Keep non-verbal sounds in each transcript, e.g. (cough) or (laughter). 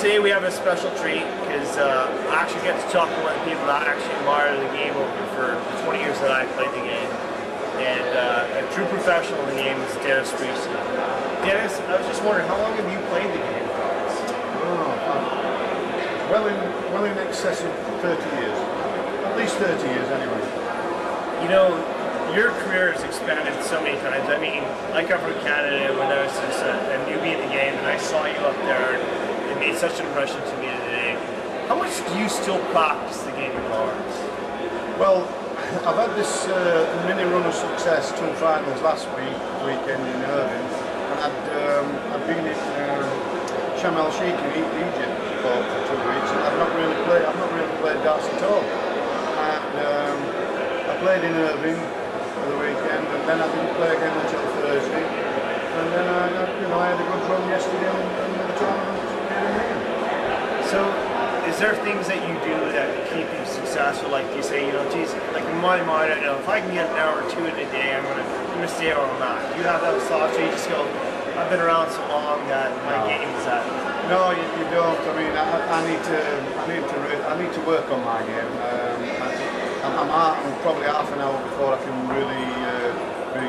today we have a special treat because uh, I actually get to talk to one of the people that actually admire the game over for the 20 years that I've played the game. And uh, a true professional in the game is Dennis Priestley. Dennis, I was just wondering, how long have you played the game? Oh, well in well in excess of 30 years. At least 30 years anyway. You know, your career has expanded so many times. I mean, I come from Canada when I was just a, a newbie in the game, and I saw you up there. Made such an impression to me today. How much do you still practice the game of cards? Well, (laughs) I've had this uh, mini run of success, two finals last week, weekend in Irving, and um, I've been in uh, Sharm el Sheikh in Egypt for, for two weeks, and I've not really played. I've not really played darts at all. And um, I played in Irving for the weekend, and then I didn't play again until Thursday. And then I, I- you know, I had a good run yesterday and, and the tournament here in England. So, is there things that you do that keep you successful? Like you say, you know, geez, like in my mind, I know if I can get an hour or two in a day, I'm gonna, I'm gonna stay where I'm at. You have those thoughts, or you just go, I've been around so long that my No. game is at. No, you, you don't. I mean, I, I need to, I need to, I need to work on my game. Um, I, I'm probably half an hour before I can really uh, be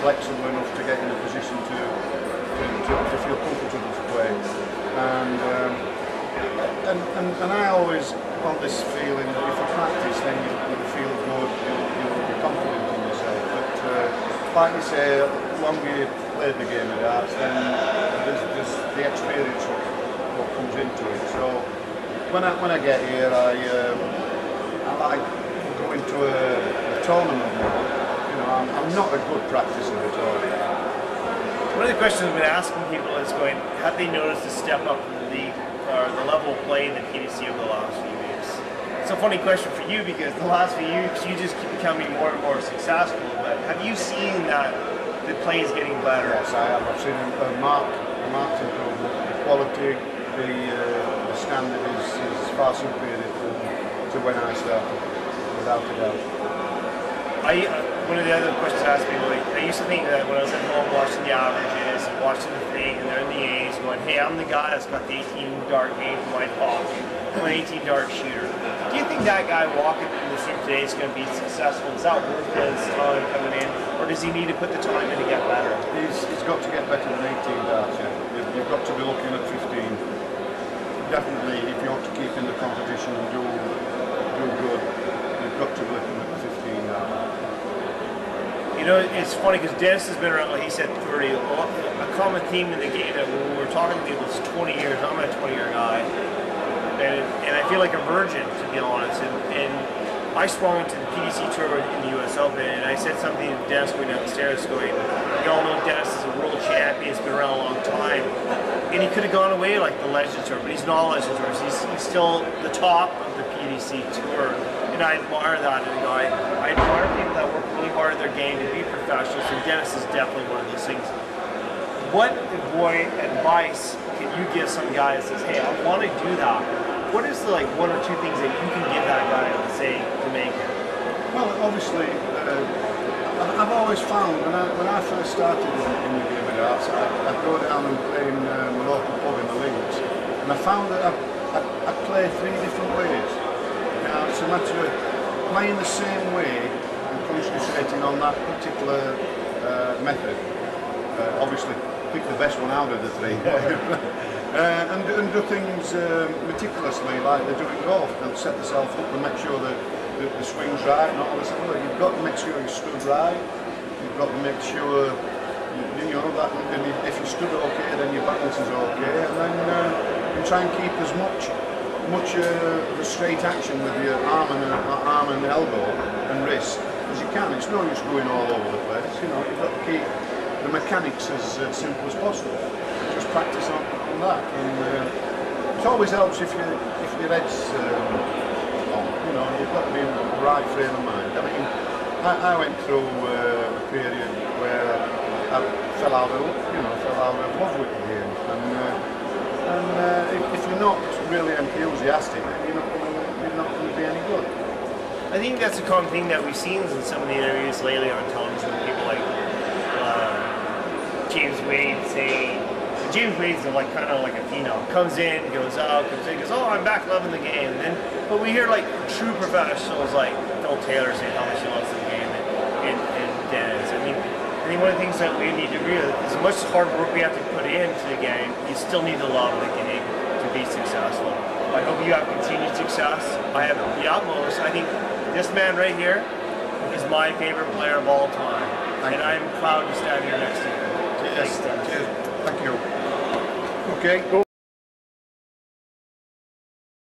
flexible enough to get in a position to, to, to, to feel comfortable to play. And, um, and, and and I always want this feeling that if you practice, then you, you feel good, you'll, you'll be confident in yourself. But uh, like you say, the longer you play the game of darts, then there's, there's the experience what, what comes into it. So when I when I get here, I um, I like going to a, a tournament. You know, I'm, I'm not a good practicer at all. One of the questions I've been asking people is going, have they noticed a step up in the league or the level of play in the PDC over the last few weeks? It's a funny question for you because the last few weeks you just keep becoming more and more successful. But have you seen that the play is getting better? Yes, I have. I've seen a, a marked, a marked improvement. The quality, the, uh, the standard is, is far superior to, to when I started, without a doubt. I, uh, one of the other questions I asked people, like, I used to think that when I was at home watching the averages watching the thing, and they're in the A's going, hey, I'm the guy that's got the 18 dart game for my hawk. I'm an 18 dart shooter. Do you think that guy walking through the street today is going to be successful? Is that worth his time coming in? Or does he need to put the time in to get better? He's, he's got to get better than 18 darts, yeah. You've, got to be looking at 15. Definitely, if you want to keep in the competition and do, do good, you've got to be looking at 15 darts. You know, it's funny because Dennis has been around, like he said, 30. A common theme in the game that when we're talking to people is 20 years. I'm a 20 year guy. And, and I feel like a virgin, to be honest. And, and I swung into the PDC tour in the US Open, and I said something to Dennis going down the stairs, going, You all know Dennis is a world champion, he's been around a long time. And he could have gone away like the Legends Tour, but he's not a legend Tour. He's, he's still the top of the PDC Tour. And I admire that in a. I admire people that work really hard at their game to be professionals, and Dennis is definitely one of those things. What boy advice can you give some guy that says, "Hey, I want to do that"? What is the, like one or two things that you can give that guy to say to make it? Well, obviously, uh, I've always found when I, when I first started in, in the game of darts, I, I'd go down and play in um, a local pub in the links, and I found that I, I, I three different ways. Now, it's a matter of playing the same way and concentrating on that particular uh, method. Uh, obviously, pick the best one out of the three. (laughs) Uh, and, and do things um, meticulously like they do in golf. They'll set themselves up and make sure that the, the swing's right and all this. Other. You've got to make sure you stood right. You've got to make sure you, you know that and if you stood okay, then your balance is okay, and then uh, you try and keep as much much uh, straight action with your arm and uh, arm and elbow and wrist as you can. It's no use going all over the place. You know, you've got to keep the mechanics as uh, simple as possible. Just practice on, on that, and uh, it always helps if you if your head's on. You know, you've got to be in the right frame of mind. I mean, I, I went through uh, a period where I fell out of you know fell out of love with the game, and uh, and uh, if, if you're not really enthusiastic, you're not going to you're not going to be any good. I think that's a common thing that we've seen in some of the interviews lately on television people like uh, James Wade saying, Wade's a, like kind of like a phenom. Comes in, goes out, comes in, goes, oh, I'm back loving the game. And then, but we hear like true professionals like Phil Taylor say how much he loves the game, and, and, and Dennis. I mean, I think one of the things that we need to realize, as much hard work we have to put into the game, you still need to love the game to be successful. I hope you have continued success. I have the utmost. I think this man right here is my favorite player of all time, Thank and you. I'm proud to stand here next to you. Cheers. Thanks, Dennis. Thank you. Okay, go.